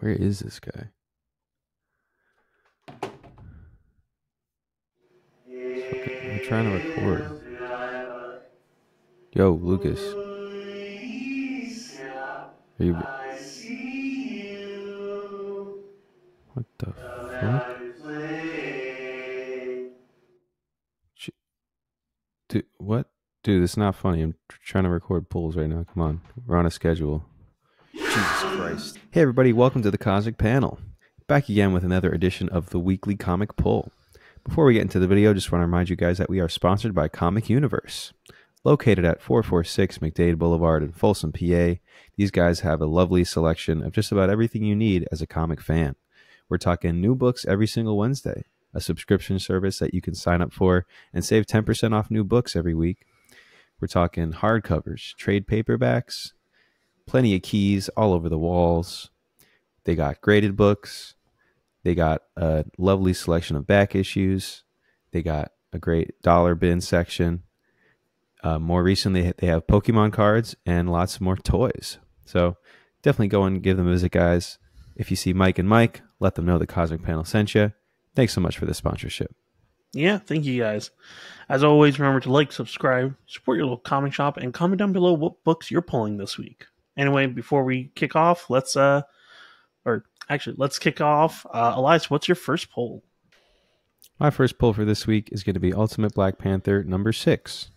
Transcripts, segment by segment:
Where is this guy? I'm trying to record. Yo, Lucas. Are you. What the fuck? Dude, what? Dude, it's not funny. I'm trying to record pulls right now. Come on. We're on a schedule. Jesus Christ. Hey, everybody. Welcome to the Cosmic Panel. Back again with another edition of the weekly comic pull. Before we get into the video, just want to remind you guys that we are sponsored by Comic Universe. Located at 446 McDade Boulevard in Folsom, PA, these guys have a lovely selection of just about everything you need as a comic fan. We're talking new books every single Wednesday, a subscription service that you can sign up for and save 10% off new books every week. We're talking hardcovers, trade paperbacks, plenty of keys all over the walls. They got graded books. They got a lovely selection of back issues. They got a great dollar bin section. Uh, more recently, they have Pokemon cards and lots more toys. So definitely go and give them a visit, guys. If you see Mike and Mike, let them know the Cosmic Panel sent you. Thanks so much for the sponsorship. Yeah, thank you guys. As always, remember to like, subscribe, support your local comic shop, and comment down below what books you're pulling this week. Anyway, before we kick off, let's uh, or actually, let's kick off. Uh, Elias, what's your first pull? My first pull for this week is going to be Ultimate Black Panther number six.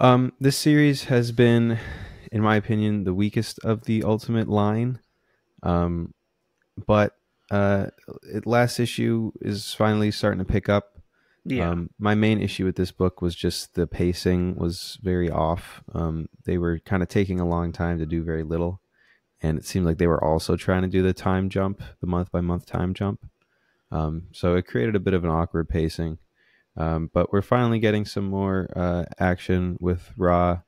Um, this series has been, in my opinion, the weakest of the Ultimate line. Um, but uh, it, last issue is finally starting to pick up. Yeah, Um, my main issue with this book was just the pacing was very off. Um, they were kind of taking a long time to do very little, and it seemed like they were also trying to do the time jump, the month by month time jump. Um, so it created a bit of an awkward pacing. Um, but we're finally getting some more uh, action with Ra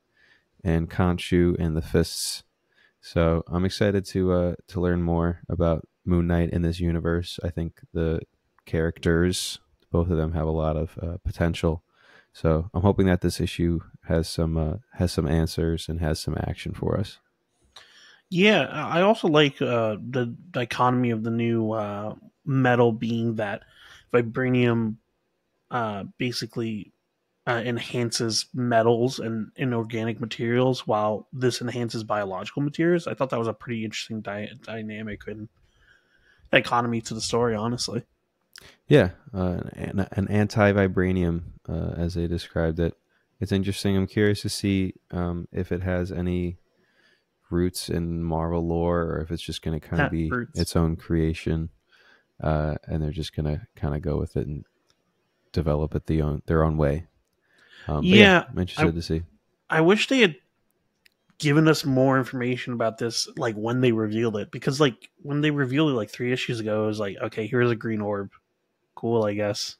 and Khonshu and the Fists. So I'm excited to uh, to learn more about Moon Knight in this universe. I think the characters, both of them, have a lot of uh, potential. So I'm hoping that this issue has some uh, has some answers and has some action for us. yeah. I also like uh, the dichotomy of the new uh, metal being that vibranium uh, basically uh, enhances metals and inorganic materials, while this enhances biological materials. I thought that was a pretty interesting dy- dynamic and dichotomy to the story. Honestly, Yeah, uh, an, an anti vibranium, uh, as they described it. It's interesting. I'm curious to see um, if it has any roots in Marvel lore, or if it's just going to kind of be roots. its own creation, uh, and they're just going to kind of go with it and develop it the own their own way. Um, but Yeah, I'm interested I- to see. I wish they had given us more information about this, like when they revealed it, because like when they revealed it like three issues ago, it was like, okay, here's a green orb, cool, I guess.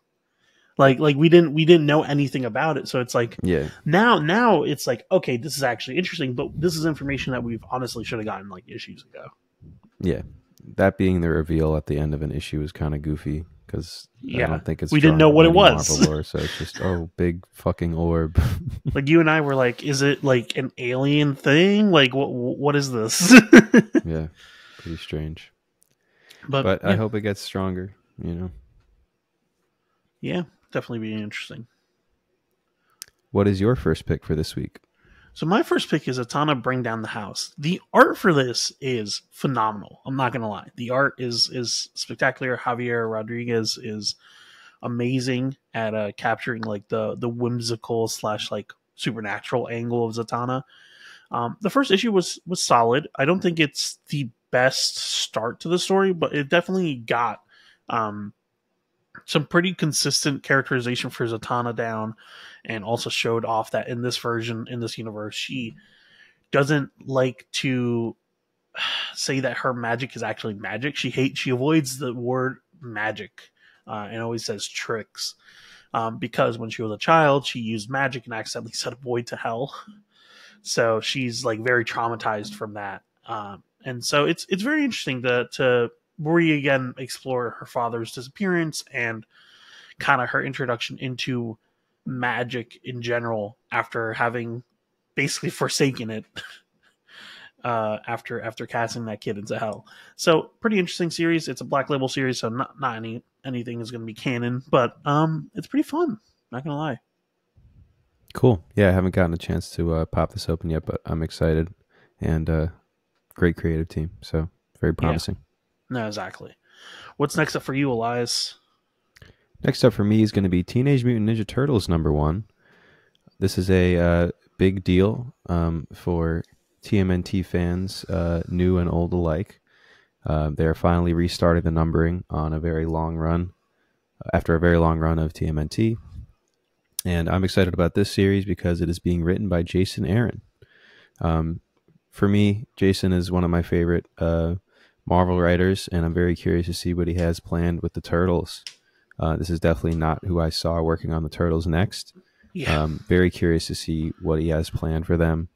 Like, like we didn't we didn't know anything about it, so it's like Yeah, now now it's like okay, this is actually interesting, but this is information that we've honestly should have gotten like issues ago. yeah. That being the reveal at the end of an issue is kind of goofy because yeah. I don't think it's we didn't know what it was. Lore, so it's just oh, big fucking orb. Like you and I were like, is it like an alien thing? Like what what is this? yeah, pretty strange. but but I hope it gets stronger. You know, yeah, definitely be interesting. what is your first pick for this week? So my first pick is Zatanna Bring Down the House. The art for this is phenomenal. I'm not gonna lie. The art is is spectacular. Javier Rodriguez is amazing at uh, capturing like the the whimsical slash like supernatural angle of Zatanna. Um, the first issue was was solid. I don't think it's the best start to the story, but it definitely got um, some pretty consistent characterization for Zatanna down, and also showed off that in this version, in this universe, she doesn't like to say that her magic is actually magic. She hates, she avoids the word magic uh, and always says tricks. Um, because when she was a child, she used magic and accidentally sent a boy to hell. So she's like very traumatized from that. Um, and so it's it's very interesting to to re again explore her father's disappearance and kind of her introduction into magic in general after having basically forsaken it uh, after after casting that kid into hell. So pretty interesting series. It's a black label series, so not not any anything is going to be canon, but um, it's pretty fun. Not gonna lie. Cool. Yeah, I haven't gotten a chance to uh, pop this open yet, but I'm excited and uh, great creative team. So very promising. No, exactly. What's next up for you, Elias? Next up for me is going to be Teenage Mutant Ninja Turtles number one. This is a uh, big deal um, for TMNT fans, uh, new and old alike. Uh, they're finally restarting the numbering on a very long run, after a very long run of TMNT. And I'm excited about this series because it is being written by Jason Aaron. Um, for me, Jason is one of my favorite uh, Marvel writers, and I'm very curious to see what he has planned with the Turtles. Uh, this is definitely not who I saw working on the Turtles next. Yeah. Um, very curious to see what he has planned for them.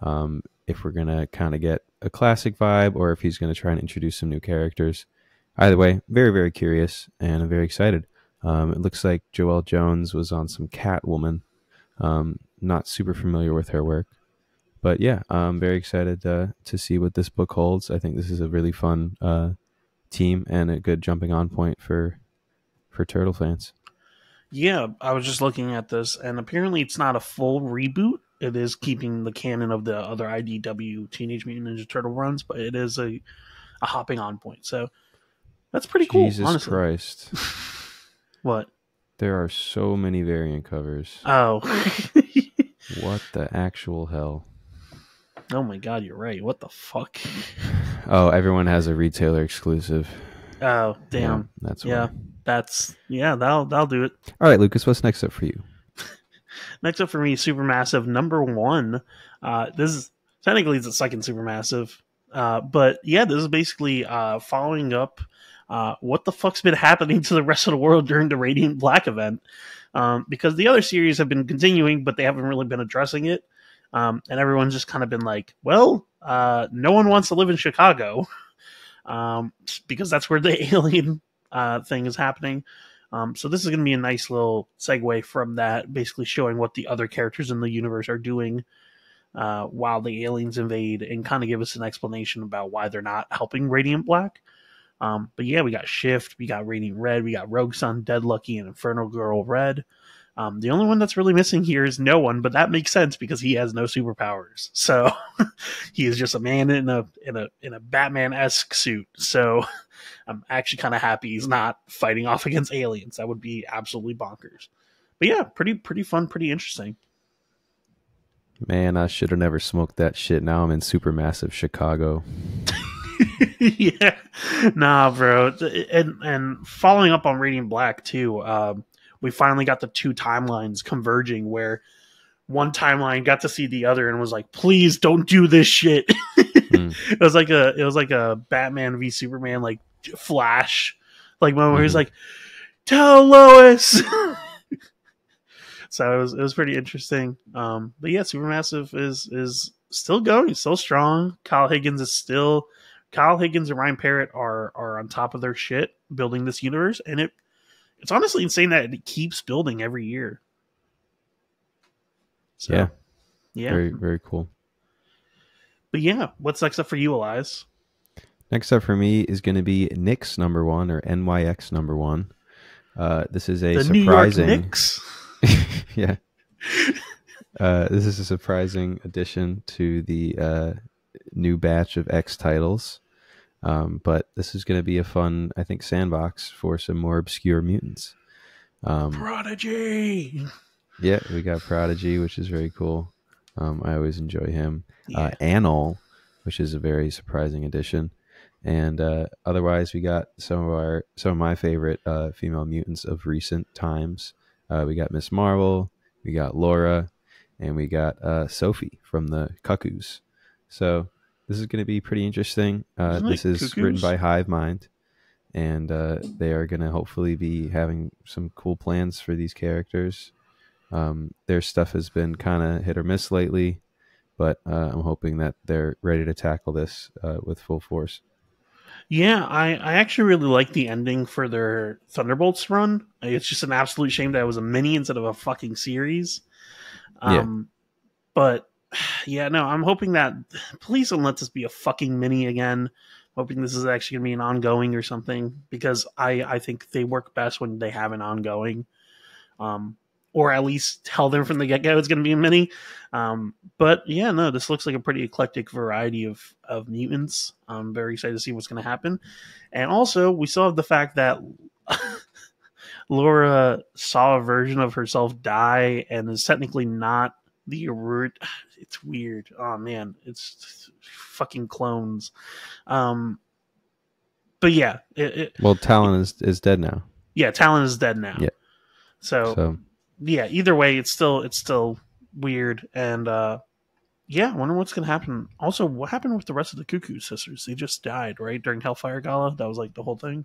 Um, if we're gonna kind of get a classic vibe, or if he's gonna try and introduce some new characters. Either way, very very curious, and I'm very excited. Um, it looks like Joelle Jones was on some Catwoman. Um, not super familiar with her work, but yeah, I'm very excited uh, to see what this book holds. I think this is a really fun uh, team and a good jumping on point for for turtle fans. Yeah, I was just looking at this, and apparently it's not a full reboot. It is keeping the canon of the other IDW Teenage Mutant Ninja Turtle runs, but it is a, a hopping on point. So that's pretty cool. Jesus honestly. Christ, What? there are so many variant covers. Oh. What the actual hell? Oh my god, you're right. What the fuck? Oh, everyone has a retailer exclusive. Oh, Yeah, damn. that's Yeah. why. That's yeah, that'll that'll do it. All right, Lucas, what's next up for you? Next up for me, Supermassive number one. Uh, this is technically the second Supermassive, uh, but yeah, this is basically uh, following up uh, what the fuck's been happening to the rest of the world during the Radiant Black event. Um, because the other series have been continuing, but they haven't really been addressing it. Um, and everyone's just kind of been like, well, uh, no one wants to live in Chicago um, because that's where the alien uh, thing is happening. Um, so this is going to be a nice little segue from that, basically showing what the other characters in the universe are doing uh, while the aliens invade, and kind of give us an explanation about why they're not helping Radiant Black. Um, but yeah, we got Shift, we got Radiant Red, we got Rogue Sun, Dead Lucky, and Inferno Girl Red. Um, the only one that's really missing here is no one, but that makes sense because he has no superpowers. So he is just a man in a in a in a Batman esque suit. So I'm actually kind of happy he's not fighting off against aliens. That would be absolutely bonkers. But yeah, pretty pretty fun, pretty interesting. Man, I should have never smoked that shit. Now I'm in supermassive Chicago. yeah, nah, bro. And and following up on Radiant Black too, um, we finally got the two timelines converging where one timeline got to see the other and was like, "Please don't do this shit." Hmm. It was like a it was like a Batman v Superman like Flash like moment where he's Mhm. like, "Tell Lois." so it was it was pretty interesting. Um, but yeah, Supermassive is is still going, still strong. Kyle Higgins is still Kyle Higgins and Ryan Parrott are are on top of their shit building this universe, and it it's honestly insane that it keeps building every year. So, Yeah. yeah. Very, very cool. But yeah, what's next up for you, Elias? Next up for me is going to be Knicks number one or NYX number one. Uh, this is a the surprising. Knicks. yeah. Uh, this is a surprising addition to the uh, new batch of X titles. Um, but this is going to be a fun, I think, sandbox for some more obscure mutants. Um, Prodigy. yeah, we got Prodigy, which is very cool. Um, I always enjoy him. Yeah. Uh, which is a very surprising addition. And uh, otherwise, we got some of our some of my favorite uh, female mutants of recent times. Uh, we got Miss Marvel, we got Laura, and we got uh, Sophie from the Cuckoos. So this is going to be pretty interesting. Uh, this is written by Hive Mind, and uh, they are going to hopefully be having some cool plans for these characters. Um, their stuff has been kind of hit or miss lately, but uh, I'm hoping that they're ready to tackle this uh, with full force. Yeah, I, I actually really like the ending for their Thunderbolts run. It's just an absolute shame that it was a mini instead of a fucking series. Um, But yeah, no, I'm hoping that please don't let this be a fucking mini again. Hoping this is actually gonna be an ongoing or something because I I think they work best when they have an ongoing, um, or at least tell them from the get go it's gonna be a mini. Um, but yeah, no, this looks like a pretty eclectic variety of of mutants. I'm very excited to see what's gonna happen, and also we still have the fact that. Laura saw a version of herself die and is technically not the root. It's weird. Oh man, it's fucking clones. Um, but yeah, it, it, Well, Talon is is dead now. yeah, Talon is dead now. Yeah. So, So yeah, either way, it's still it's still weird and uh yeah, I wonder what's gonna happen. Also, what happened with the rest of the Cuckoo sisters? They just died, right? During Hellfire Gala? That was like the whole thing.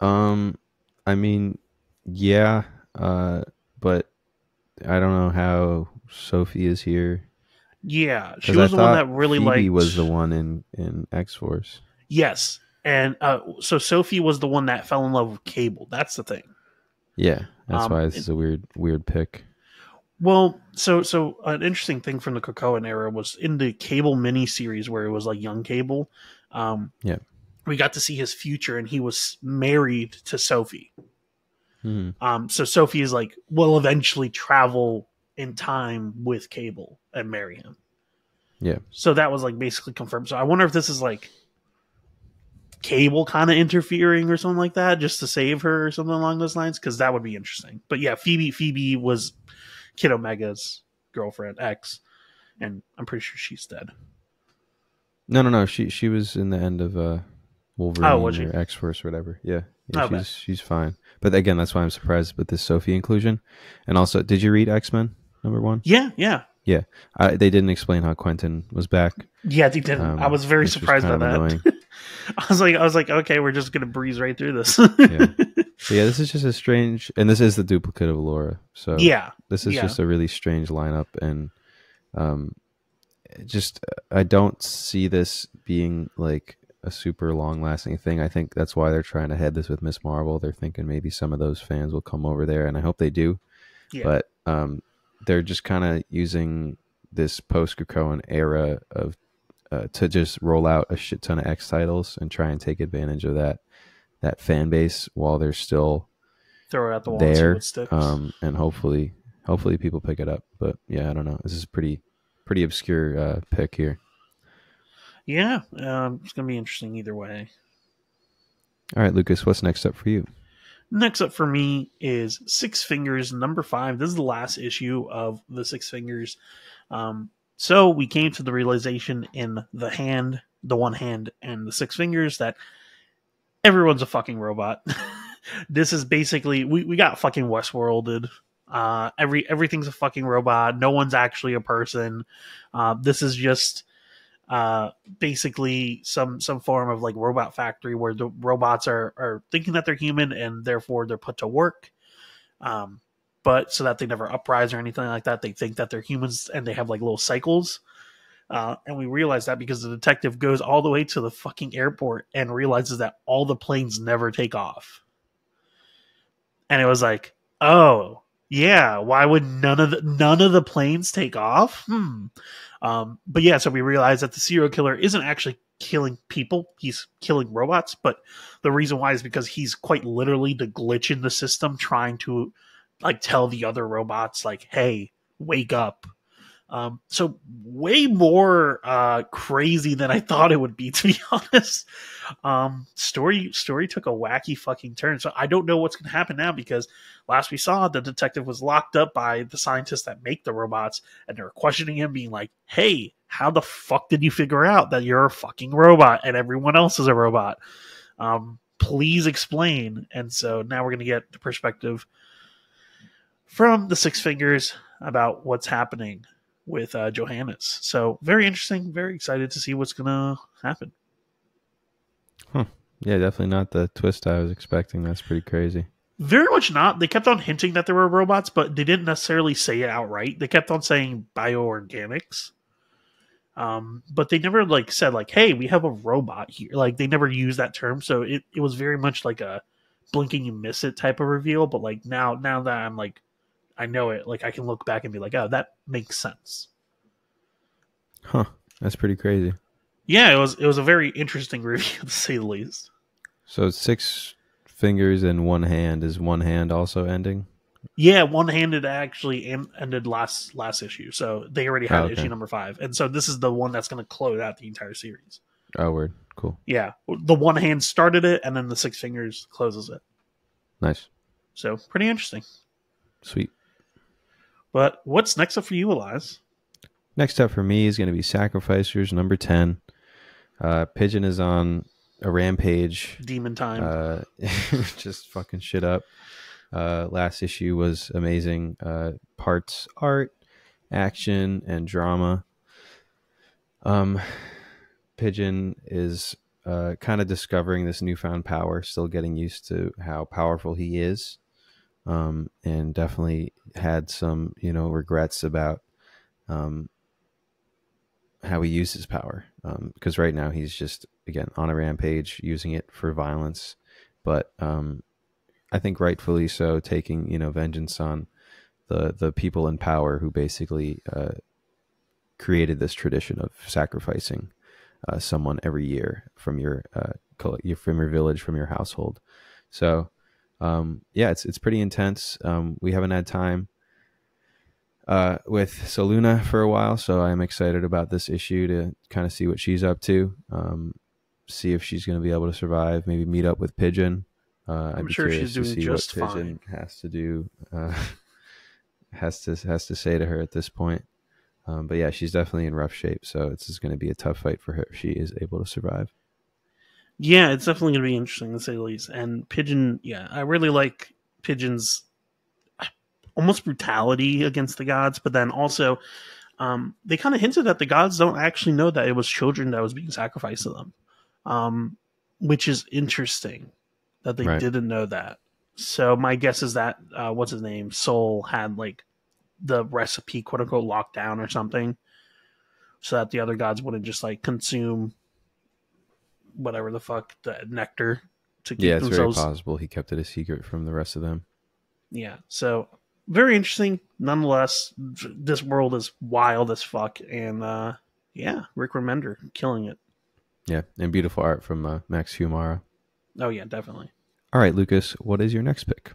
Um, I mean, yeah, uh, but I don't know how Sophie is here. Yeah. She 'Cause I was the one that really Phoebe liked was the one in in X Force. Yes. And uh so Sophie was the one that fell in love with Cable. That's the thing. Yeah, that's Um, why this is a weird weird pick. Well, so so an interesting thing from the Krakoan era was in the Cable mini series where it was like young Cable. Um, Yeah. we got to see his future, and he was married to Sophie. Hmm. Um, so Sophie is like will eventually travel in time with Cable and marry him. Yeah. So that was like basically confirmed. So I wonder if this is like Cable kind of interfering or something like that, just to save her or something along those lines, because that would be interesting. But yeah, Phoebe Phoebe was Kid Omega's girlfriend, ex, and I'm pretty sure she's dead. No, no, no. She she was in the end of uh Wolverine Oh, or X Force or whatever. Yeah, yeah Okay. she's she's fine. But again, that's why I'm surprised with this Sophie inclusion. And also, did you read X Men number one? Yeah, yeah, yeah. I, they didn't explain how Quentin was back. yeah. They didn't. um, I was very was surprised by that. I was like, I was like, okay, we're just gonna breeze right through this. Yeah. Yeah, this is just a strange, and this is the duplicate of Laura. So yeah, this is yeah. just a really strange lineup, and um, just I don't see this being like a super long lasting thing. I think that's why they're trying to head this with Miss Marvel. They're thinking maybe some of those fans will come over there, and I hope they do. Yeah. But um, they're just kind of using this post Krakoan era of uh, to just roll out a shit ton of X titles and try and take advantage of that that fan base while they're still throw it out the wall there um and hopefully hopefully people pick it up but yeah i don't know this is pretty pretty obscure uh pick here yeah, um, it's gonna be interesting either way. all right lucas what's next up for you Next up for me is Six Fingers number five. This is the last issue of the Six Fingers. Um, so we came to the realization in the hand, the one hand, and the six fingers that everyone's a fucking robot. this is basically we, we got fucking Westworlded. Uh, every everything's a fucking robot. No one's actually a person. Uh, this is just uh, basically some some form of like robot factory where the robots are are thinking that they're human and therefore they're put to work. Um, but so that they never uprise or anything like that, they think that they're humans and they have like little cycles. Uh, and we realize that because the detective goes all the way to the fucking airport and realizes that all the planes never take off. And it was like, oh yeah, why would none of the none of the planes take off? Hmm. Um, but yeah, so we realize that the serial killer isn't actually killing people; he's killing robots. But the reason why is because he's quite literally the glitch in the system, trying to like tell the other robots, like, "Hey, wake up." Um, so way more uh, crazy than I thought it would be, to be honest. Um, story story took a wacky fucking turn. So I don't know what's going to happen now because last we saw, the detective was locked up by the scientists that make the robots, and they're questioning him, being like, "Hey, how the fuck did you figure out that you're a fucking robot and everyone else is a robot? Um, please explain." And so now we're going to get the perspective from the Six Fingers about what's happening with uh, Johannes. So very interesting. Very excited to see what's going to happen. yeah definitely not the twist i was expecting that's pretty crazy Very much not. They kept on hinting that there were robots, but they didn't necessarily say it outright. They kept on saying bioorganics. Um, but they never like said like, "Hey, we have a robot here." Like they never used that term, so it, it was very much like a blinking you miss it type of reveal. But like now, now that I'm like I know it. Like I can look back and be like, oh, that makes sense. Huh. That's pretty crazy. Yeah, it was it was a very interesting review to say the least. So six fingers and one hand is one hand also ending? Yeah, one handed actually en- ended last last issue, so they already had Oh, okay. issue number five, and so this is the one that's going to close out the entire series. Oh, word. Cool. Yeah, the one hand started it, and then the six fingers closes it. Nice. So pretty interesting. Sweet. But what's next up for you, Elias? Next up for me is going to be Sacrificers number 10. Uh, Pigeon is on a rampage, Demon time. uh, just fucking shit up. Uh, last issue was amazing. Uh, parts art, action, and drama. Um, Pigeon is uh, kind of discovering this newfound power, still getting used to how powerful he is, um, and definitely had some, you know, regrets about um, how he uses power. Because right now he's just again on a rampage, using it for violence, but um, I think rightfully so, taking you know vengeance on the the people in power who basically uh, created this tradition of sacrificing uh, someone every year from your uh, from your village, from your household. So um, yeah, it's it's pretty intense. Um, we haven't had time uh, with Saluna for a while, so I'm excited about this issue to kind of see what she's up to. Um, see if she's going to be able to survive. Maybe meet up with Pigeon. Uh, I'm sure she's to doing see just what Pigeon has to do. Uh, has to has to say to her at this point. Um, but yeah, she's definitely in rough shape. So it's going to be a tough fight for her if she is able to survive. Yeah, it's definitely going to be interesting to say the least. And Pigeon, yeah, I really like Pigeon's almost brutality against the gods, but then also um, they kind of hinted that the gods don't actually know that it was children that was being sacrificed to them, um, which is interesting that they Right. didn't know that. So my guess is that uh, what's his name, Soul, had like the recipe quote unquote locked down or something, so that the other gods wouldn't just like consume whatever the fuck the nectar to keep Yeah, it's themselves. very possible he kept it a secret from the rest of them. Yeah, so very interesting. Nonetheless, this world is wild as fuck, and uh yeah, Rick Remender killing it. Yeah, and beautiful art from uh, Max Fiumara. Oh yeah, definitely. All right, Lucas, what is your next pick?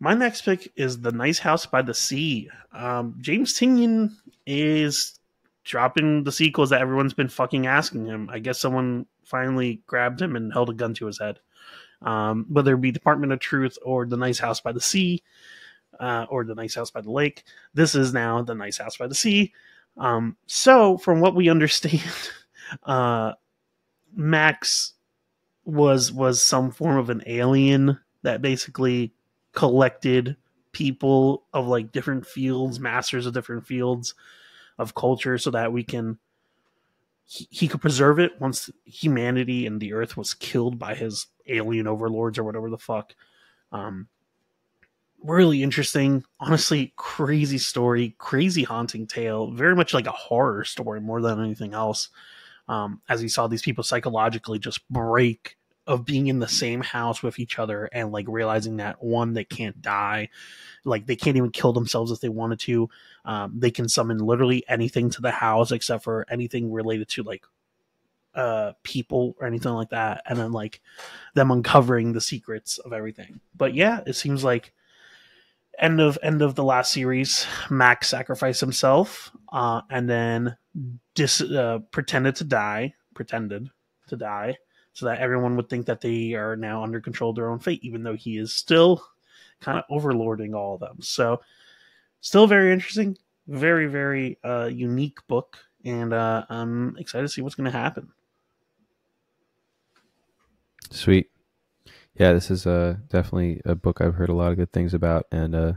My next pick is the Nice House by the Sea. Um, James Tynion is dropping the sequels that everyone's been fucking asking him. I guess someone finally grabbed him and held a gun to his head. Um, whether it be Department of Truth or the Nice House by the Sea, uh, or the Nice House by the Lake, this is now the Nice House by the Sea. Um, so, from what we understand, uh, Max was was some form of an alien that basically collected people of like different fields, masters of different fields of culture, so that we can he, he could preserve it once humanity and the earth was killed by his alien overlords or whatever the fuck. Um, really interesting, honestly, crazy story, crazy haunting tale, very much like a horror story more than anything else. Um, as he saw these people psychologically just break of being in the same house with each other and like realizing that one they can't die like they can't even kill themselves if they wanted to um, they can summon literally anything to the house except for anything related to like uh people or anything like that and then like them uncovering the secrets of everything. But yeah it seems like end of end of the last series max sacrificed himself uh and then dis uh, pretended to die pretended to die so that everyone would think that they are now under control of their own fate, even though he is still kind of overlording all of them. So, still very interesting, very very uh, unique book, and uh, I'm excited to see what's going to happen. Sweet. Yeah, this is uh, definitely a book I've heard a lot of good things about, and uh,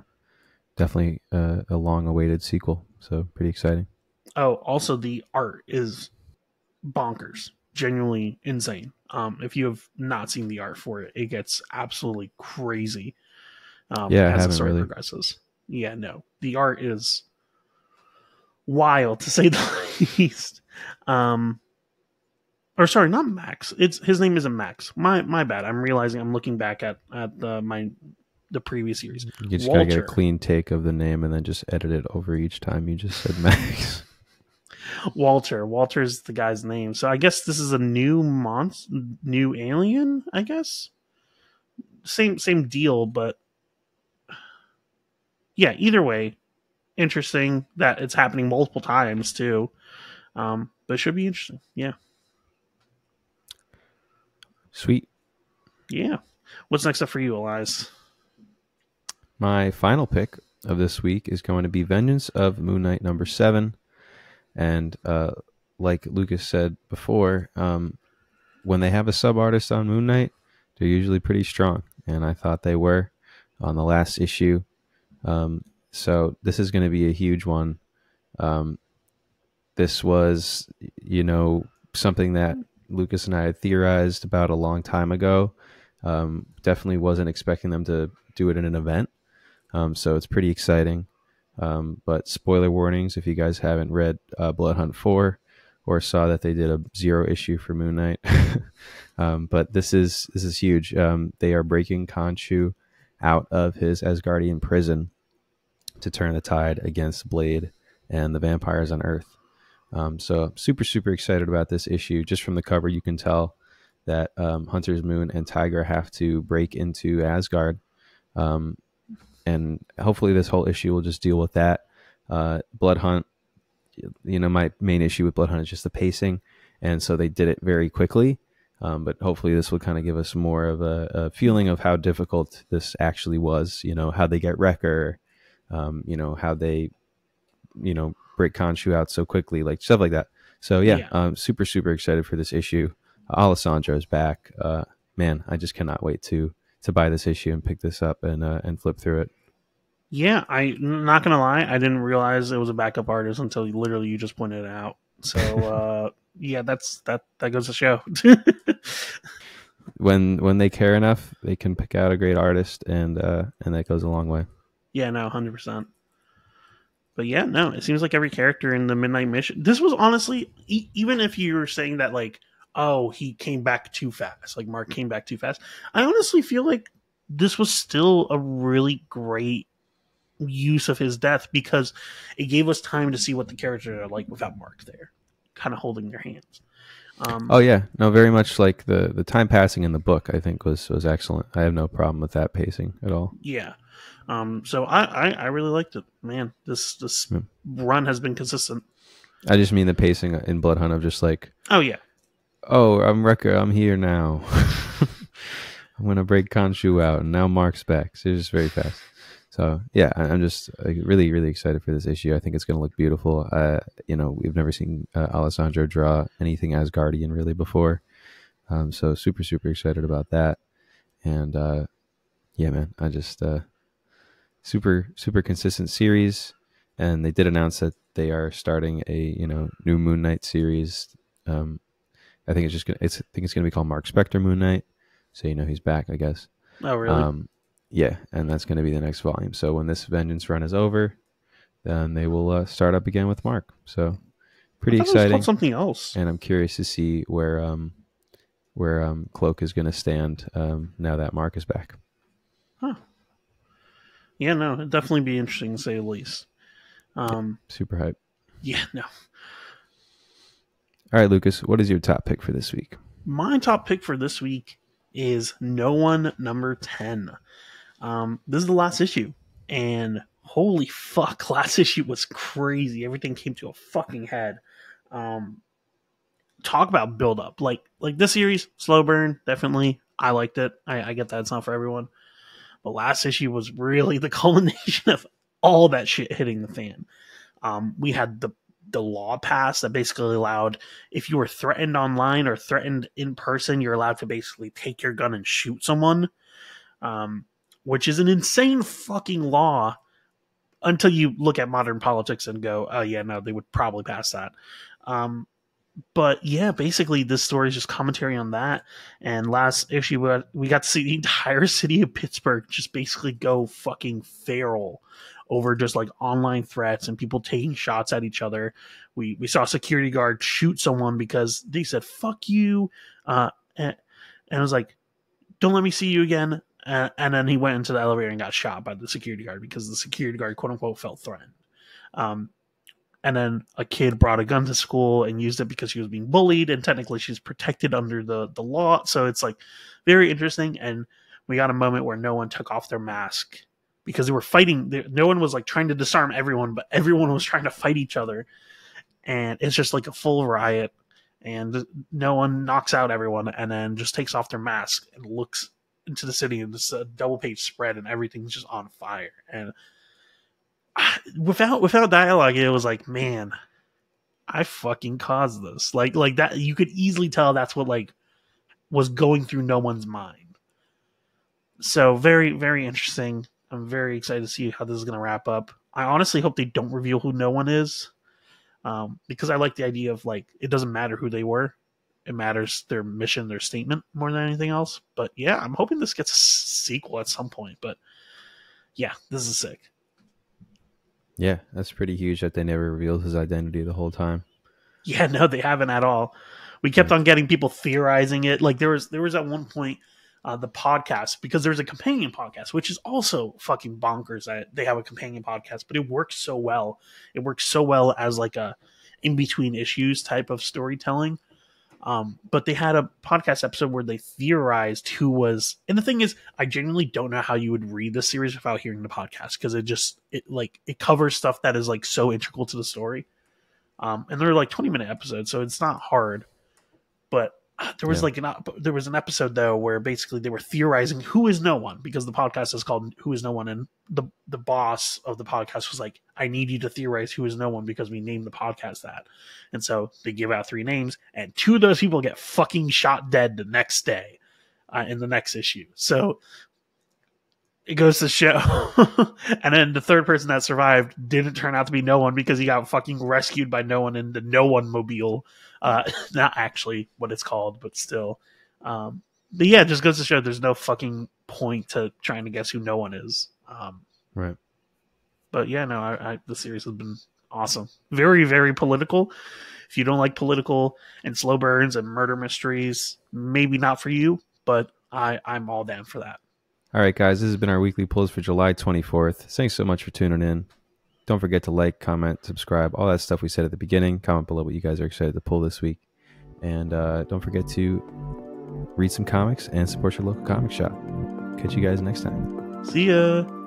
definitely uh, a long-awaited sequel. So pretty exciting. Oh, also the art is bonkers, genuinely insane. Um, if you have not seen the art for it, it gets absolutely crazy. Um, Yeah, as the story really. progresses. Yeah, no, the art is wild to say the least. Um, or sorry, not Max. It's his name isn't Max. My my bad. I'm realizing I'm looking back at at the, my the previous series. You just gotta get a clean take of the name and then just edit it over each time you just said Max. Walter. Walter's the guy's name. So I guess this is a new monster, new alien. I guess same same deal, but yeah. Either way, interesting that it's happening multiple times too. Um, but it should be interesting. Yeah, Sweet. yeah. What's next up for you, Elias? My final pick of this week is going to be Vengeance of Moon Knight number seven. And uh, like Lucas said before, um, when they have a sub artist on Moon Knight, they're usually pretty strong. And I thought they were on the last issue. Um, so this is going to be a huge one. Um, this was, you know, something that Lucas and I had theorized about a long time ago. Um, definitely wasn't expecting them to do it in an event. Um, so it's pretty exciting. Um, but spoiler warnings if you guys haven't read uh, Blood Hunt 4 or saw that they did a zero issue for Moon Knight. um, but this is this is huge. Um, they are breaking Khonshu out of his Asgardian prison to turn the tide against Blade and the vampires on Earth. Um, so super super excited about this issue. Just from the cover, you can tell that um, Hunter's Moon and Tiger have to break into Asgard. Um, and hopefully this whole issue will just deal with that. Uh, Blood Hunt, you know, my main issue with Blood Hunt is just the pacing, and so they did it very quickly. Um, but hopefully this will kind of give us more of a, a feeling of how difficult this actually was. You know, how they get Wrecker, um, you know, how they, you know, break Khonshu out so quickly, like stuff like that. So yeah, Yeah. Um, super super excited for this issue. Alessandro's back. Uh, man, I just cannot wait to to buy this issue and pick this up and uh, and flip through it. Yeah, I not gonna lie, I didn't realize it was a backup artist until literally you just pointed it out. So uh, yeah, that's that that goes to show. When when they care enough, they can pick out a great artist, and uh, and that goes a long way. yeah, no, hundred percent. But yeah, no, it seems like every character in the Midnight Mission. This was honestly, e- even if you were saying that like, oh, he came back too fast, like Mark came back too fast. I honestly feel like this was still a really great use of his death because it gave us time to see what the characters are like without Mark there, kind of holding their hands. Um, Oh yeah, no, very much like the the time passing in the book. I think was was excellent. I have no problem with that pacing at all. Yeah. Um, so I, I, I really liked it. Man, this this Yeah. run has been consistent. I just mean the pacing in Blood Hunt of just like, Oh yeah. Oh, I'm Wrecker, I'm here now. I'm gonna break Khonshu out, and now Mark's back. So it's just very fast. So yeah, I'm just really, really excited for this issue. I think it's gonna look beautiful. Uh, you know, we've never seen uh, Alessandro draw anything Asgardian really before, um, so super, super excited about that. And uh, yeah, man, I just uh, super, super consistent series. And they did announce that they are starting a you know new Moon Knight series. Um, I think it's just gonna. It's I think it's gonna be called Mark Spector Moon Knight. So you know he's back, I guess. Oh really? Um, yeah, and that's going to be the next volume. So when this Vengeance run is over, then they will uh, start up again with Mark. So pretty I thought it was exciting, something else. and I'm curious to see where um where um Cloak is going to stand um now that Mark is back. Yeah, no, it'd definitely be interesting to say the least. Um, Super hype. yeah, no. All right, Lucas, what is your top pick for this week? My top pick for this week is No One number 10. Um, this is the last issue, and holy fuck, last issue was crazy. Everything came to a fucking head. Um, talk about build up. Like like this series, slow burn, definitely. I liked it. I, I get that it's not for everyone. But last issue was really the culmination of all that shit hitting the fan. Um, we had the the law passed that basically allowed if you were threatened online or threatened in person, you're allowed to basically take your gun and shoot someone, um, which is an insane fucking law until you look at modern politics and go, oh, yeah, no, they would probably pass that. Um, but yeah, basically, this story is just commentary on that. And last issue, we got- we got to see the entire city of Pittsburgh just basically go fucking feral over just like online threats and people taking shots at each other we we saw a security guard shoot someone because they said "fuck you," uh, and, and I was like, "Don't let me see you again." and, and then he went into the elevator and got shot by the security guard because the security guard quote unquote felt threatened. Um, and then a kid brought a gun to school and used it because she was being bullied, and technically she's protected under the the law. So it's like very interesting. And we got a moment where no one took off their mask because they were fighting. No one was like trying to disarm everyone, but everyone was trying to fight each other, and it's just like a full riot. And no one knocks out everyone, and then just takes off their mask and looks into the city, and it's a double page spread, and everything's just on fire. And without without dialogue, it was like, man, I fucking caused this. Like like that you could easily tell that's what like was going through no one's mind. So very, very interesting. I'm very excited to see how this is gonna wrap up. I honestly hope they don't reveal who no one is. Um, because I like the idea of like it doesn't matter who they were. It matters their mission, their statement more than anything else. But yeah, I'm hoping this gets a sequel at some point. But yeah, this is sick. Yeah, that's pretty huge that they never revealed his identity the whole time. Yeah, no, they haven't at all. We kept on getting people theorizing it. Like there was there was at one point uh, the podcast because there's a companion podcast, which is also fucking bonkers that they have a companion podcast, but it works so well. It works so well as like a in between issues type of storytelling um, but they had a podcast episode where they theorized who was, and the thing is, I genuinely don't know how you would read the series without hearing the podcast because it just it like it covers stuff that is like so integral to the story. Um, and they're like twenty minute episodes, so it's not hard. But there was yeah. like an there was an episode though where basically they were theorizing who is no one because the podcast is called Who is No One, and the the boss of the podcast was like, I need you to theorize who is no one because we named the podcast that, and so they give out three names, and two of those people get fucking shot dead the next day, uh, in the next issue. So it goes to show. and then the third person that survived didn't turn out to be no one because he got fucking rescued by no one in the no one mobile. Uh, not actually what it's called, but still. Um, but yeah, it just goes to show there's no fucking point to trying to guess who no one is. Um, right. But yeah, no, I, I, the series has been awesome. Very, very political. If you don't like political and slow burns and murder mysteries, maybe not for you, but I, I'm all down for that. All right, guys, this has been our weekly pulls for July 24th. Thanks so much for tuning in. Don't forget to like, comment, subscribe, all that stuff we said at the beginning. Comment below what you guys are excited to pull this week. And uh, don't forget to read some comics and support your local comic shop. Catch you guys next time. See ya.